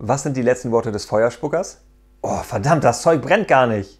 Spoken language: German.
Was sind die letzten Worte des Feuerspuckers? Oh, verdammt, das Zeug brennt gar nicht.